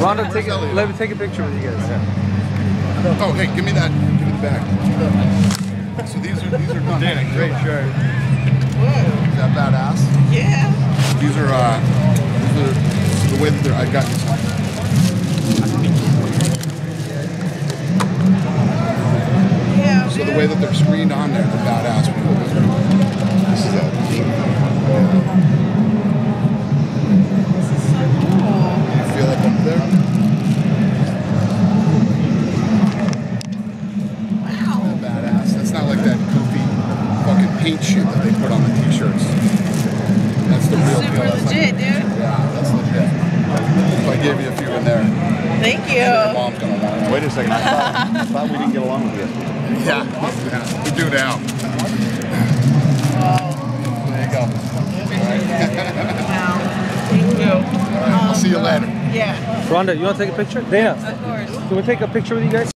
Ronda, take a, let me take a picture with you guys. Oh, hey, give me that. Give me the bag. So these are these are done. Dana, great shirt. Is that badass? Yeah. These are uh, these are the way that they're. I got this one. Yeah. So the way that they're screened on there, they're badass. This is it. You feel it up there? Wow. They're badass. That's not like that goofy fucking paint shit that they put on the t-shirts. That's the real Super deal. That's like- legit, dude. yeah, that's legit. So I gave you a few in there. Thank Your you. mom's gonna want one. Wait a second. I thought, I thought we didn't get along with you. Yeah, yeah, we do now. There you go. Wow. Thank you. I'll see you um, later. Yeah, Ronda, you want to take a picture? Dana, of course. can we take a picture with you guys?